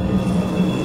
いいね。